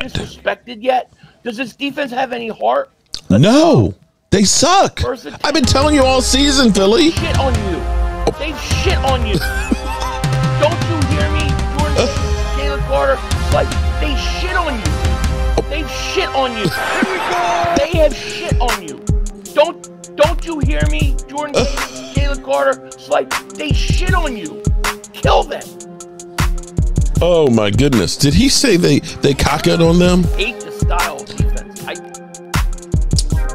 disrespected yet? Does this defense have any heart? No, they suck. I've been telling you all season, Philly. Shit on you. They shit on you. Don't you hear me, Jordan? Uh. Jalen Carter, like they shit on you. They shit on you. Here we go. They have shit on you. Don't don't you hear me, Jordan? Uh. Jalen Carter, it's like they shit on you. Kill them. Oh my goodness! Did he say they they cock it on them? Hate the style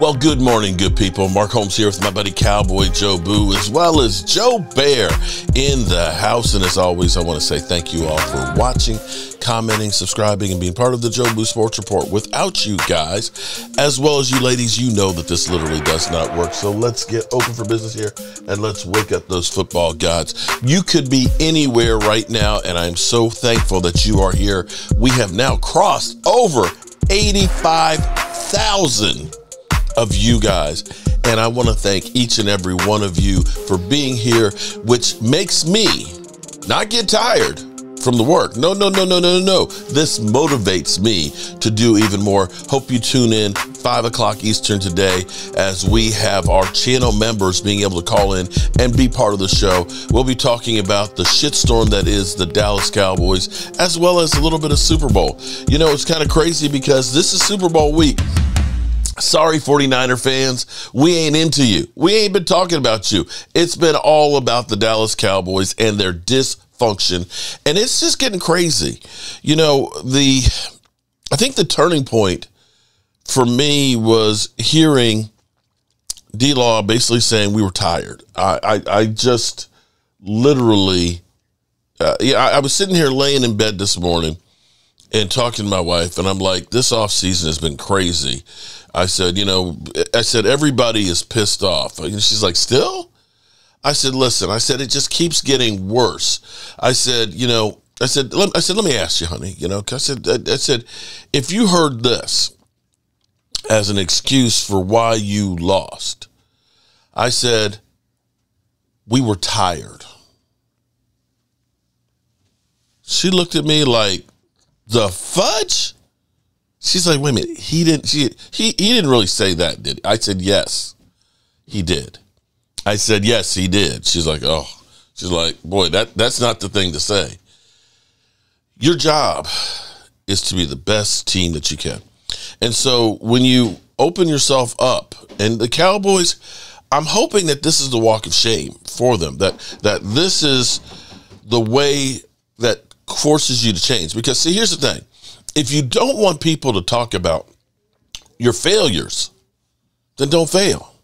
Well, good morning, good people. Mark Holmes here with my buddy Cowboy Jobu, as well as Joe Bear in the house. And as always, I want to say thank you all for watching, commenting, subscribing, and being part of the Jobu Sports Report. Without you guys, as well as you ladies, you know that this literally does not work. So let's get open for business here and let's wake up those football gods. You could be anywhere right now, and I'm so thankful that you are here. We have now crossed over 85,000 of you guys. And I want to thank each and every one of you for being here, which makes me not get tired from the work. No, no, no, no, no, no. This motivates me to do even more. Hope you tune in 5 o'clock Eastern today as we have our channel members being able to call in and be part of the show. We'll be talking about the shitstorm that is the Dallas Cowboys, as well as a little bit of Super Bowl. You know, it's kind of crazy because this is Super Bowl week. Sorry, 49er fans, we ain't into you. We ain't been talking about you. It's been all about the Dallas Cowboys and their dysfunction. And it's just getting crazy. You know, the I think the turning point for me was hearing D Law basically saying we were tired. I, I, I just literally, uh, yeah, I, I was sitting here laying in bed this morning and talking to my wife, and I'm like, this off season has been crazy. I said, you know, I said everybody is pissed off. And she's like, still? I said, listen. I said it just keeps getting worse. I said, you know, I said, let, I said, let me ask you, honey. You know, I said, I, I said, if you heard this as an excuse for why you lost, I said, we were tired. She looked at me like, the fudge? She's like, wait a minute. He didn't. She he he didn't really say that, did he? I said yes, he did. I said yes, he did. She's like, oh. She's like, boy, that that's not the thing to say. Your job is to be the best team that you can, and so when you open yourself up, and the Cowboys, I'm hoping that this is the walk of shame for them. That that this is the way that forces you to change. Because see, here's the thing if you don't want people to talk about your failures, then don't fail.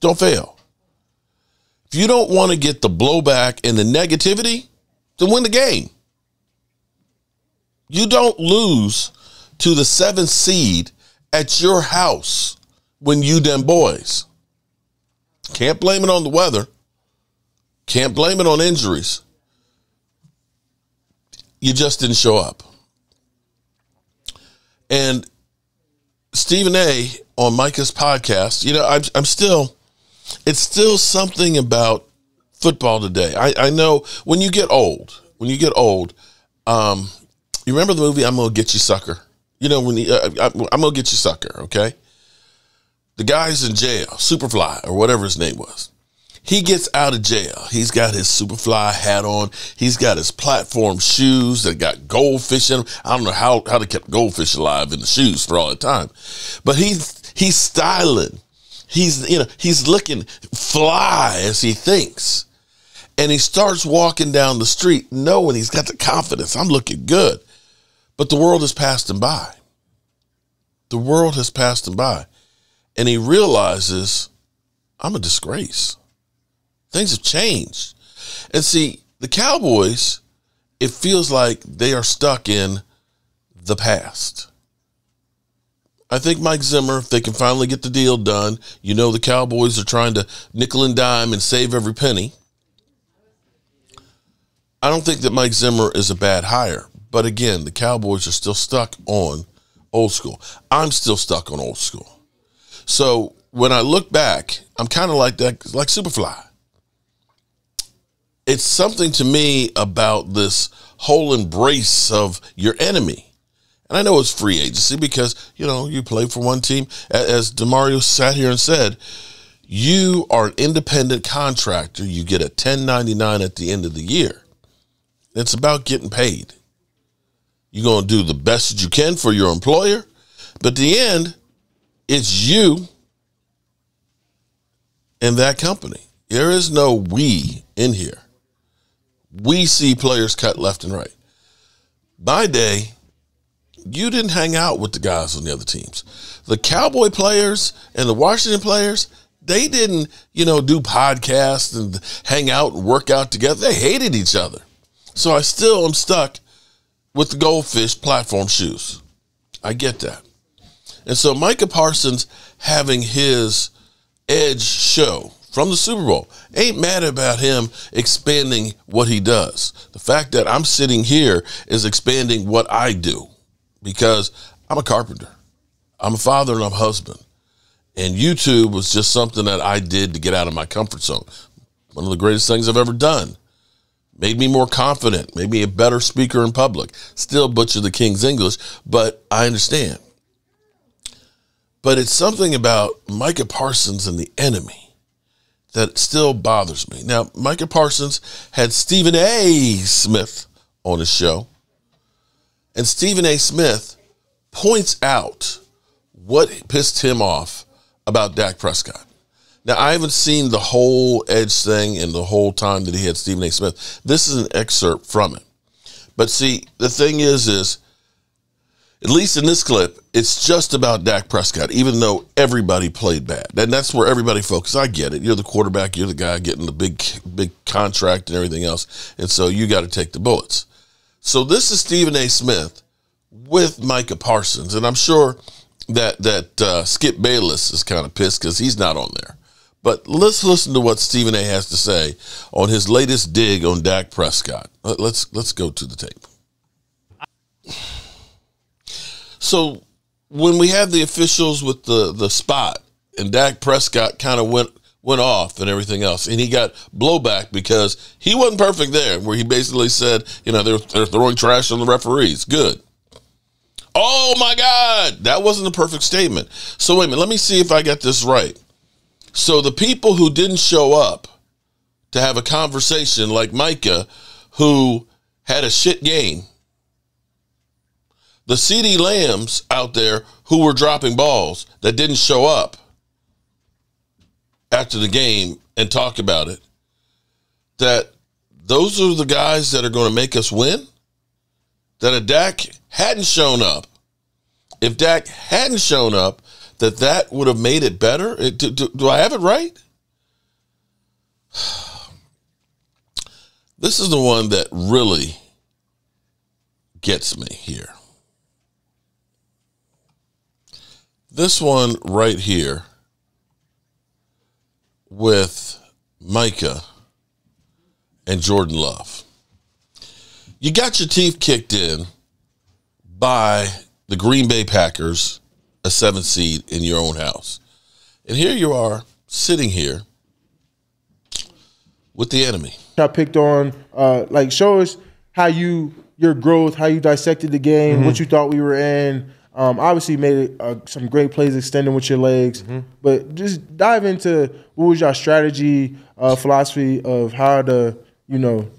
Don't fail. If you don't want to get the blowback and the negativity, then win the game. You don't lose to the seventh seed at your house when you them boys. Can't blame it on the weather. Can't blame it on injuries. You just didn't show up. And Stephen A on Micah's podcast, you know, I'm, I'm still, it's still something about football today. I, I know when you get old, when you get old, um, you remember the movie I'm gonna get you, sucker. You know when you, uh, I, I'm gonna get you, sucker. Okay, the guy's in jail, Superfly or whatever his name was. He gets out of jail. He's got his Superfly hat on. He's got his platform shoes that got goldfish in them. I don't know how, how they kept goldfish alive in the shoes for all the time. But he's he's styling. He's you know, he's looking fly as he thinks. And he starts walking down the street knowing he's got the confidence. I'm looking good. But the world has passed him by. The world has passed him by. And he realizes I'm a disgrace. Things have changed. And see, the Cowboys, it feels like they are stuck in the past. I think Mike Zimmer, if they can finally get the deal done, you know the Cowboys are trying to nickel and dime and save every penny. I don't think that Mike Zimmer is a bad hire. But again, the Cowboys are still stuck on old school. I'm still stuck on old school. So when I look back, I'm kind of like that, like Superfly it's something to me about this whole embrace of your enemy And I know it's free agency because, you know, you play for one team. As Demario sat here and said, you are an independent contractor. You get a 1099 at the end of the year. It's about getting paid. You're going to do the best that you can for your employer. But the end, it's you and that company. There is no we in here. We see players cut left and right. By day, you didn't hang out with the guys on the other teams. The Cowboy players and the Washington players, they didn't, you know, do podcasts and hang out and work out together. They hated each other. So I still am stuck with the goldfish platform shoes. I get that. And so Micah Parsons having his edge show from the Super Bowl ain't mad about him expanding what he does. The fact that I'm sitting here is expanding what I do because I'm a carpenter. I'm a father and I'm a husband. And YouTube was just something that I did to get out of my comfort zone. One of the greatest things I've ever done. Made me more confident, made me a better speaker in public. Still butcher the King's English, but I understand. But it's something about Micah Parsons and the enemy that still bothers me. Now, Micah Parsons had Stephen A. Smith on his show, and Stephen A. Smith points out what pissed him off about Dak Prescott. Now, I haven't seen the whole Edge thing and the whole time that he had Stephen A. Smith. This is an excerpt from it. But see, the thing is, is at least in this clip, it's just about Dak Prescott, even though everybody played bad. And that's where everybody focused. I get it. You're the quarterback, you're the guy getting the big big contract and everything else. And so you got to take the bullets. So this is Stephen A. Smith with Micah Parsons. And I'm sure that that uh, Skip Bayless is kind of pissed because he's not on there. But let's listen to what Stephen A. has to say on his latest dig on Dak Prescott. Let's let's go to the tape. So when we had the officials with the the spot and Dak Prescott kind of went went off and everything else, and he got blowback because he wasn't perfect there, where he basically said, you know, they're they're throwing trash on the referees. Good. Oh my God, that wasn't a perfect statement. So wait a minute, let me see if I got this right. So the people who didn't show up to have a conversation, like Micah, who had a shit game, the CeeDee Lambs out there who were dropping balls that didn't show up after the game and talk about it, that those are the guys that are going to make us win? That a Dak hadn't shown up, if Dak hadn't shown up, that that would have made it better? Do, do, do I have it right? This is the one that really gets me here. This one right here with Micah and Jordan Love. You got your teeth kicked in by the Green Bay Packers a seventh seed in your own house. And here you are sitting here with the enemy. I picked on, uh, like, show us how you, your growth, how you dissected the game, mm-hmm. what you thought we were in. Um, obviously, made uh, some great plays extending with your legs, mm-hmm. but just dive into what was your strategy, uh, philosophy of how to, you know,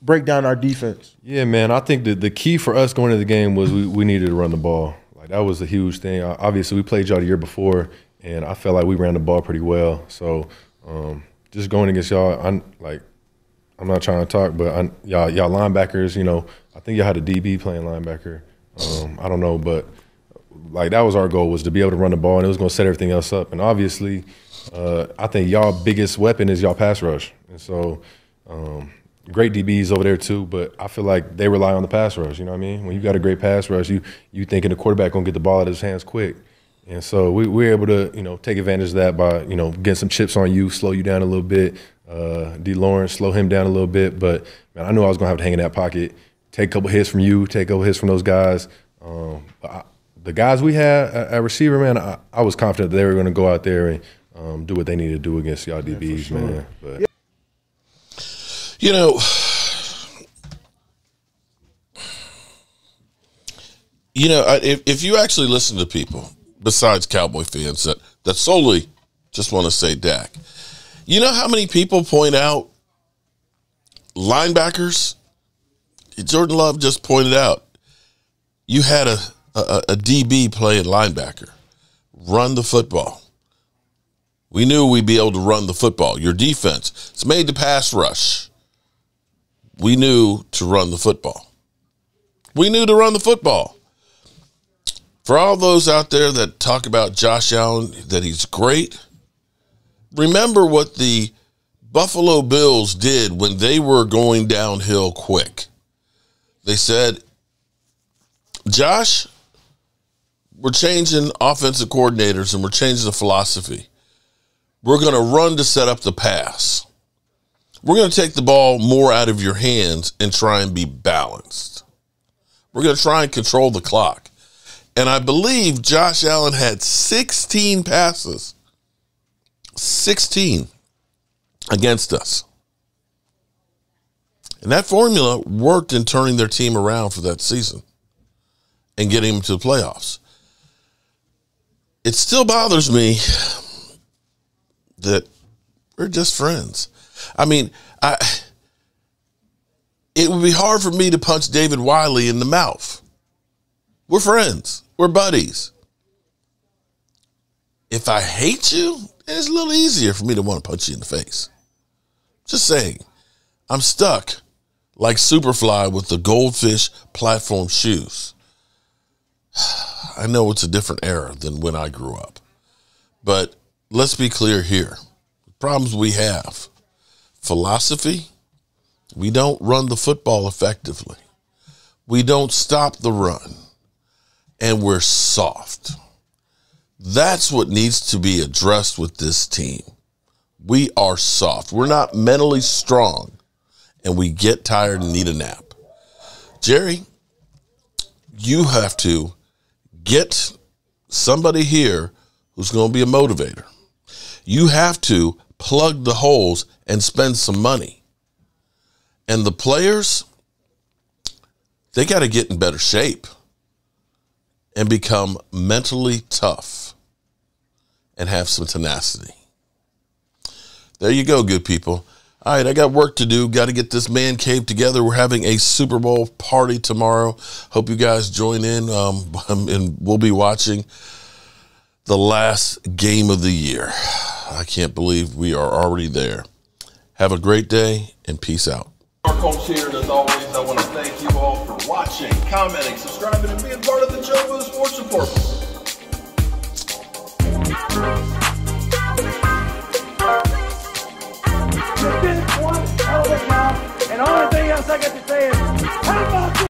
break down our defense. Yeah, man. I think the the key for us going into the game was we, we needed to run the ball. Like that was a huge thing. Obviously, we played y'all the year before, and I felt like we ran the ball pretty well. So um, just going against y'all, I'm like, I'm not trying to talk, but I, y'all y'all linebackers, you know, I think y'all had a DB playing linebacker. Um, I don't know, but like that was our goal was to be able to run the ball, and it was going to set everything else up. And obviously, uh, I think y'all biggest weapon is y'all pass rush, and so. Um, great DBs over there too, but I feel like they rely on the pass rush. You know what I mean? When you got a great pass rush, you you thinking the quarterback gonna get the ball out of his hands quick, and so we we are able to you know take advantage of that by you know getting some chips on you, slow you down a little bit. Uh, D. Lawrence slow him down a little bit, but man, I knew I was gonna have to hang in that pocket, take a couple hits from you, take a couple hits from those guys. Um, I, the guys we had at, at receiver, man, I, I, was confident that they were gonna go out there and um, do what they needed to do against y'all DBs, yeah, sure. man. But. You know, you know, if, if you actually listen to people besides Cowboy fans that, that solely just want to say Dak, you know how many people point out linebackers? Jordan Love just pointed out you had a, a, a DB playing linebacker, run the football. We knew we'd be able to run the football. Your defense, it's made the pass rush. We knew to run the football. We knew to run the football. For all those out there that talk about Josh Allen, that he's great, remember what the Buffalo Bills did when they were going downhill quick. They said, Josh, we're changing offensive coordinators and we're changing the philosophy. We're going to run to set up the pass. We're going to take the ball more out of your hands and try and be balanced. We're going to try and control the clock. And I believe Josh Allen had 16 passes, 16 against us. And that formula worked in turning their team around for that season and getting them to the playoffs. It still bothers me that we're just friends. I mean, I it would be hard for me to punch David Wiley in the mouth. We're friends. We're buddies. If I hate you, it's a little easier for me to want to punch you in the face. Just saying. I'm stuck like Superfly with the goldfish platform shoes. I know it's a different era than when I grew up. But let's be clear here. The problems we have philosophy, we don't run the football effectively, we don't stop the run, and we're soft. That's what needs to be addressed with this team. We are soft. We're not mentally strong, and we get tired and need a nap. Jerry, you have to get somebody here who's going to be a motivator. You have to plug the holes and spend some money. And the players, they got to get in better shape and become mentally tough and have some tenacity. There you go, good people. All right, I got work to do. Got to get this man cave together. We're having a Super Bowl party tomorrow. Hope you guys join in. Um, and we'll be watching the last game of the year. I can't believe we are already there. Have a great day and peace out. Mark Holmes here, and as always, I want to thank you all for watching, commenting, subscribing, and being part of the Joe Sports Report. mouth. And the only thing else I got to say is,